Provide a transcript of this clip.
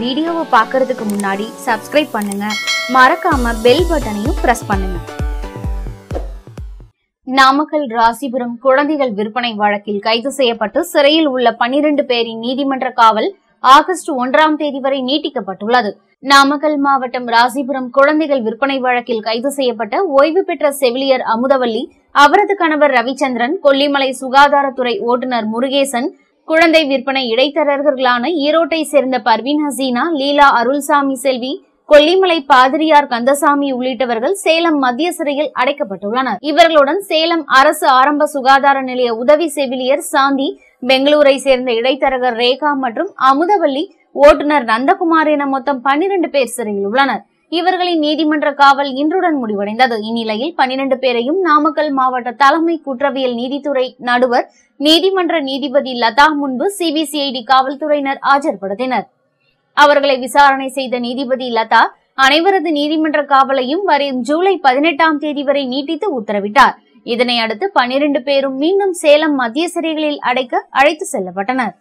வீடியோவை பார்க்கறதுக்கு முன்னாடி சப்ஸ்கிரைப் பண்ணுங்க. மறக்காம பெல் பட்டனையும் பிரஸ் பண்ணுங்க. நாமக்கல் ராசிபுரம் குழந்தைகள் விற்பனை வழக்கில் கைது செய்யப்பட்டு சிறையில் உள்ள பனிரெண்டு பேரின் நீதிமன்ற காவல் ஆகஸ்ட் ஒன்றாம் தேதி வரை நீட்டிக்கப்பட்டுள்ளது. நாமக்கல் மாவட்டம் ராசிபுரம் குழந்தைகள் விற்பனை வழக்கில் கைது செய்யப்பட்ட ஓய்வு பெற்ற செவிலியர் அமுதவல்லி அவரது கணவர் ரவிச்சந்திரன் கொல்லிமலை சுகாதாரத்துறை ஓட்டுநர் முருகேசன் குழந்தை விற்பனை இடைத்தரகர்களான ஈரோட்டை சேர்ந்த பர்வீன் ஹசீனா லீலா அருள்சாமி செல்வி கொல்லிமலை பாதிரியார் கந்தசாமி உள்ளிட்டவர்கள் சேலம் மத்திய சிறையில் அடைக்கப்பட்டுள்ளனர். இவர்களுடன் சேலம் அரசு ஆரம்ப சுகாதார நிலைய உதவி செவிலியர் சாந்தி பெங்களூரை சேர்ந்த இடைத்தரகர் ரேகா மற்றும் அமுதவல்லி ஓட்டுநர் நந்தகுமார் என மொத்தம் பன்னிரண்டு பேர் சிறையில் உள்ளனர். இவர்களின் நீதிமன்ற காவல் இன்றுடன் முடிவடைந்தது. இந்நிலையில் பன்னிரண்டு பேரையும் நாமக்கல் மாவட்ட தலைமை குற்றவியல் நீதித்துறை நடுவர் நீதிமன்ற நீதிபதி லதா முன்பு சிபிசிஐடி காவல்துறையினர் ஆஜர்படுத்தினர். அவர்களை விசாரணை செய்த நீதிபதி லதா அனைவரது நீதிமன்ற காவலையும் வரும் ஜூலை பதினெட்டாம் தேதி வரை நீட்டித்து உத்தரவிட்டார். இதனை அடுத்து பனிரெண்டு பேரும் மீண்டும் சேலம் மத்திய சிறைகளில் அடைக்க அழைத்து செல்லப்பட்டனர்.